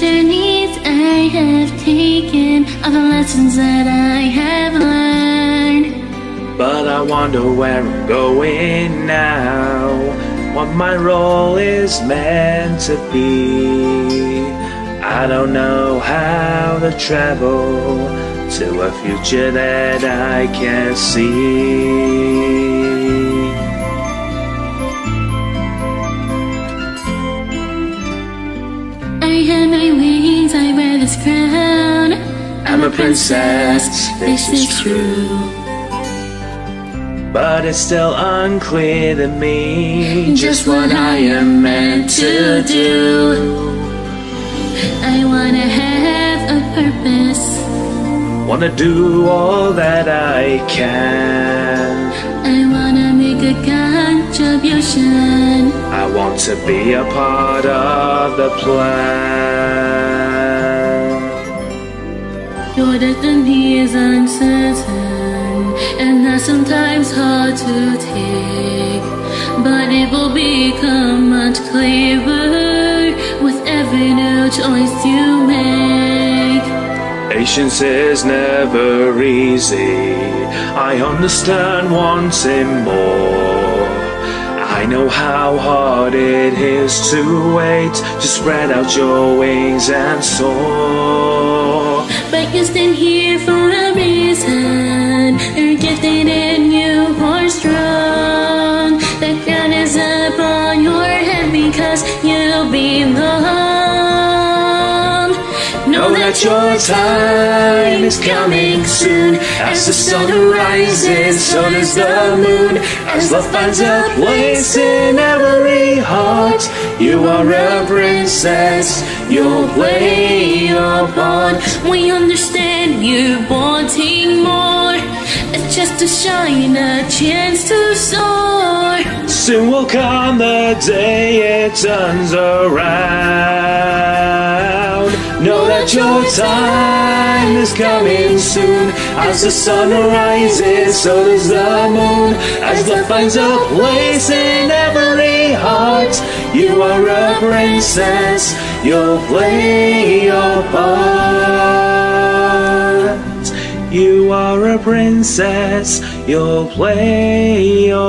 journeys I have taken, all the lessons that I have learned. But I wonder where I'm going now, what my role is meant to be. I don't know how to travel to a future that I can't see. I wear this crown. I'm a princess, this is true. But it's still unclear to me just what I am meant to do. I wanna have a purpose. Wanna do all that I can. I wanna make a contribution. I want to be a part of the plan. Your destiny is uncertain, and that's sometimes hard to take. But it will become much clearer with every new choice you make. Patience is never easy. I understand wanting more. I know how hard it is to wait to spread out your wings and soar. But you stand here for that your time is coming soon. As the sun rises, so does the moon. As love finds a place in every heart, you are a princess. You'll play your part. We understand you wanting more. It's just to shine a chance to soar. Soon will come the day it turns around. That your time is coming soon. As the sun rises, so does the moon. As love finds a place in every heart, you are a princess. You'll play your part. You are a princess. You'll play your.